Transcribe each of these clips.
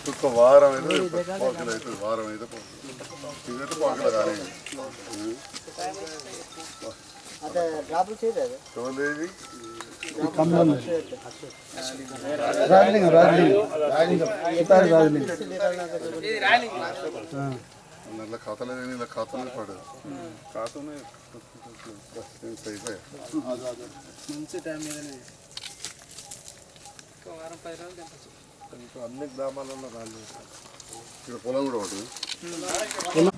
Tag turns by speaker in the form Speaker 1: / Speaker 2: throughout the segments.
Speaker 1: तो वार आवे तो
Speaker 2: पाक लगाए तो वार आवे तो पाक तो पाक लगा
Speaker 1: रहे हैं ಅದ
Speaker 2: ರಾಬಲ್
Speaker 3: ಸೇಟ್ ಅದ ತೋಲೇವಿ ಕಮಲ್ ರಾಜಲಿಂಗ
Speaker 2: ರಾಜಲಿಂಗ ರಾಜಲಿಂಗ ಇತಾರ ರಾಜಲಿಂಗ ಇದು ರಾಜಲಿಂಗ ಹಾ
Speaker 1: ನನ್ನ ಖಾತಲೆ ನಿನ್ನ
Speaker 3: ಖಾತಲೆ ಪಡ ಖಾತನೆ
Speaker 2: ಸೈಫೆ ಮುಂಚೆ ಟೈಮ್ ಇದೆ ಕವಾರಂ ಪೈರಲ್ ದೆಂಪಚು నుంచి ఈ పంట పండియలేదు ఇప్పుడు ఈసారి నీళ్ళు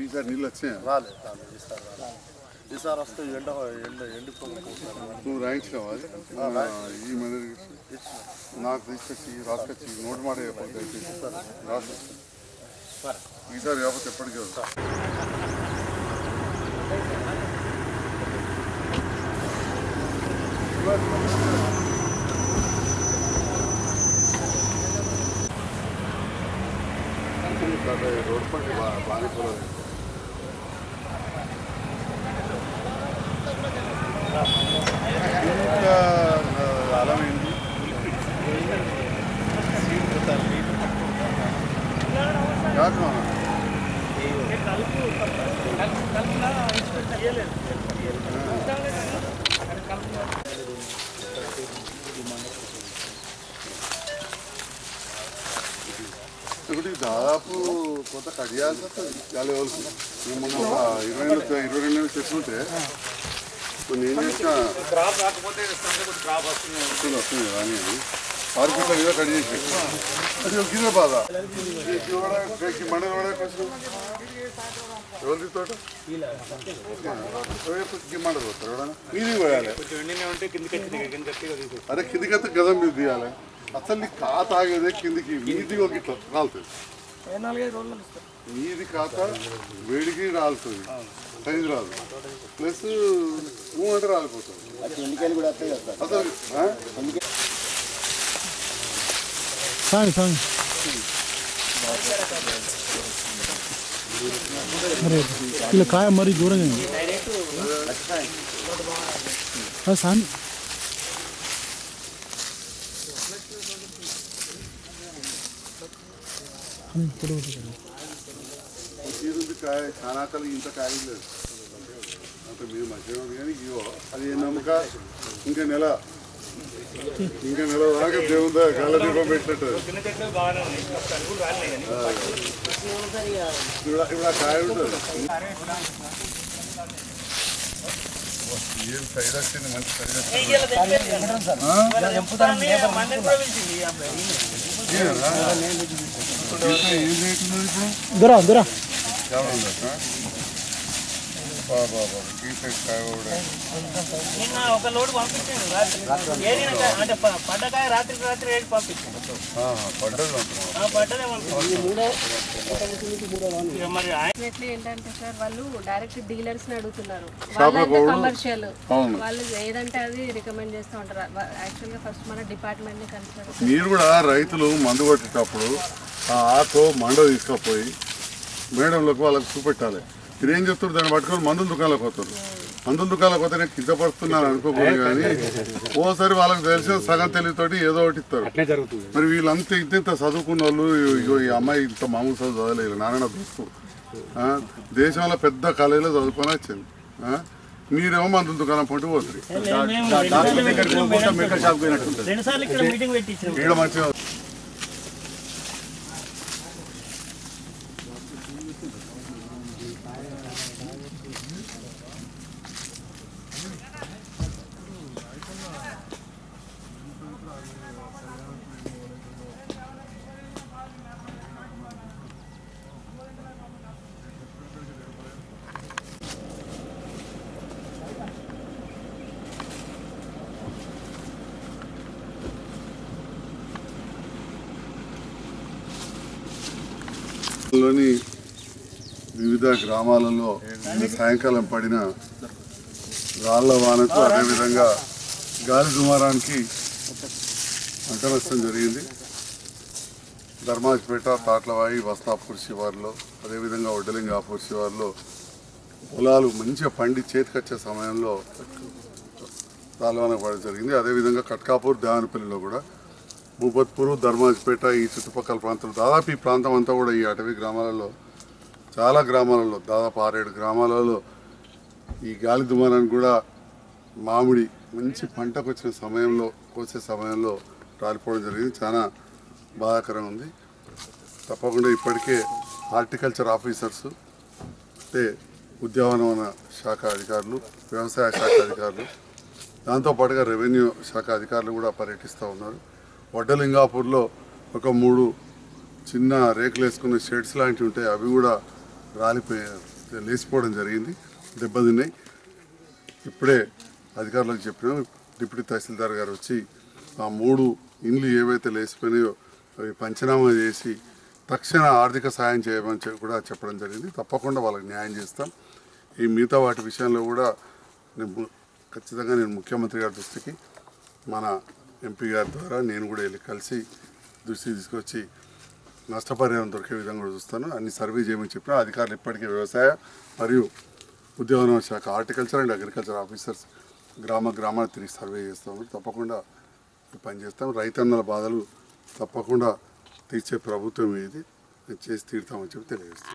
Speaker 3: ఈసారి రాలేదు ఈసారి వస్తే ఎండ ఎండ ఎండిపోకపోతారు
Speaker 2: నువ్వు రాయించినావా అది? ఆ, ఈ మన నాకు తీసుకొచ్చి రాసుకొచ్చి నోటు మాట రాసు ఈసారి కాకపోతే ఎప్పటికీ వస్తా. రోడ్ పండి బాగానే పోలేదు ఇంకా అలమైంది కాదు ఒకటి దాదాపు కొంత కడియాల్సి వస్తుంది చాలా వరకు. నేను మొన్న ఒక ఇరవై నెలలు ఇరవై రెండు నెలలు తెచ్చుకుంటే కొన్ని ఏం చేసిన
Speaker 4: వస్తుంది.
Speaker 2: వస్తుంది కానీ ఆరు పూట్ల మీద కట్ చేసి. అది ఒక గిన్నె బాధ. మండలి కూడా ఎవరి తోట? మండలి ఎవడన్నా మీది పోయాలి
Speaker 4: కొంచెం ఉంటే కిందకి
Speaker 2: గదం మీద తీయాలి. అసలు నీ ఖాత ఆగేదే కిందికి మీది ఒక ఇట్లా రాలుతుంది
Speaker 1: నాలుగైదు రోజులు ఇస్తారు
Speaker 2: మీది ఖాత వేడికి రాలుతుంది సైజు రాదు ప్లస్ ఊ అంటే రాలిపోతుంది అసలు ఆ?
Speaker 3: సాంగ్ సాంగ్ మరి ఇలా కాయ మరీ దూరంగా ఉంది. ఉంటుంది.
Speaker 2: తీరుంది కాయ చాలా కాలం ఇంత కాయ లేదు అంటే మీరు మంచిగా ఉంది కానీ ఇవో అది నమ్మక ఇంకా నెల ఇంకా నెల దాకా దేవుందా కళ్ళ దీపం పెట్టినట్టు
Speaker 4: చిన్న చెట్లు బాగానే ఉన్నాయి కలుపులు రాలే కానీ
Speaker 2: ఇప్పుడు ఇప్పుడు ఆ కాయ ఉంటుంది ఏం సైడ్ వచ్చింది మంచి సైడ్ వచ్చింది ದೂರ ದೂರ బాబా
Speaker 5: నిన్న ఒక లోడ్ పంపించాను రాత్రి. కాయ అంటే పడ్డకాయ రాత్రికి రాత్రి ఏడు పంపించాను
Speaker 6: ఏంటంటే సార్ వాళ్ళు డైరెక్ట్ డీలర్స్ని అడుగుతున్నారు? కమర్షియల్
Speaker 2: అవును.
Speaker 6: వాళ్ళు ఏదంటే అది రికమెండ్ చేస్తూ ఉంటారు. యాక్చువల్గా ఫస్ట్ మన డిపార్ట్మెంట్ని కన్సిడర్
Speaker 2: మీరు కూడా రైతులు మందు కొట్టేటప్పుడు ఆ ఆకు మండ తీసుకుపోయి మేడంలకు వాళ్ళకి చూపెట్టాలి. మీరు ఏం చెప్తారు దాన్ని పట్టుకొని మందుల దుకాణాలకు పోతారు. మందుల దుకాణాలకు పోతే నేను కింద పడుతున్నాను అనుకోకూడదు కానీ ఓసారి వాళ్ళకి తెలిసిన సగం తెలివితోటి ఏదో ఒకటి ఇస్తారు. మరి వీళ్ళంతా ఇంత ఇంత చదువుకున్న వాళ్ళు ఇగో ఈ అమ్మాయి ఇంత మామూలు చదువు చదవలేదు నాన్న దోస్తు ఆ, దేశంలో పెద్ద కాలేజీలో చదువుకొని వచ్చింది ఆ, మీరేమో మందుల దుకాణం పొంటి పోతుంది
Speaker 5: రెండు సార్లు ఇక్కడ మీటింగ్ పెట్టించాం
Speaker 2: ఈడ మంచిగా లోని వివిధ గ్రామాలలో సాయంకాలం పడిన రాళ్ళ వానకు అదేవిధంగా గాలి దుమారానికి పంట జరిగింది. ధర్మాజ్పేట తాట్లవాయి వస్తాపూర్ శివార్లో అదేవిధంగా ఒడ్డలింగాపూర్ శివార్లో పొలాలు మంచిగా పండి చేతికొచ్చే సమయంలో రాళ్ళవాన పడడం జరిగింది. అదేవిధంగా కట్కాపూర్ దేవనపల్లిలో కూడా భూపత్పూర్ ధర్మాజ్పేట ఈ చుట్టుపక్కల ప్రాంతం దాదాపు ఈ ప్రాంతం అంతా కూడా ఈ అటవీ గ్రామాలలో చాలా గ్రామాలలో దాదాపు ఆరేడు గ్రామాలలో ఈ గాలి దుమారానికి కూడా మామిడి మంచి పంటకు వచ్చిన సమయంలో కోసే సమయంలో రాలిపోవడం జరిగింది. చాలా బాధాకరంగా ఉంది. తప్పకుండా ఇప్పటికే హార్టికల్చర్ ఆఫీసర్స్ అంటే ఉద్యానవన శాఖ అధికారులు వ్యవసాయ శాఖ అధికారులు దాంతోపాటుగా రెవెన్యూ శాఖ అధికారులు కూడా పర్యటిస్తూ ఉన్నారు. వడ్డలింగాపూర్లో ఒక మూడు చిన్న రేకులు వేసుకున్న షెడ్స్ లాంటివి ఉంటాయి అవి కూడా రాలిపోయి లేచిపోవడం జరిగింది. దెబ్బతిన్నాయి ఇప్పుడే అధికారులకు చెప్పినాం. డిప్యూటీ తహసీల్దార్ గారు వచ్చి ఆ మూడు ఇండ్లు ఏవైతే లేచిపోయినాయో అవి పంచనామా చేసి తక్షణ ఆర్థిక సాయం చేయమని కూడా చెప్పడం జరిగింది. తప్పకుండా వాళ్ళకి న్యాయం చేస్తాం. ఈ మిగతా వాటి విషయంలో కూడా నేను ఖచ్చితంగా నేను ముఖ్యమంత్రి గారి దృష్టికి మన ఎంపీ గారి ద్వారా నేను కూడా వెళ్ళి కలిసి దృష్టి తీసుకొచ్చి నష్టపరిహారం దొరికే విధంగా కూడా చూస్తాను. అన్ని సర్వే చేయమని చెప్పిన అధికారులు ఇప్పటికే వ్యవసాయ మరియు ఉద్యానవన శాఖ హార్టికల్చర్ అండ్ అగ్రికల్చర్ ఆఫీసర్స్ గ్రామ గ్రామాలు తిరిగి సర్వే చేస్తాము. తప్పకుండా పనిచేస్తాం పని రైతన్నల బాధలు తప్పకుండా తీర్చే ప్రభుత్వం ఇది. చేసి తీరుతామని చెప్పి తెలియజేస్తాం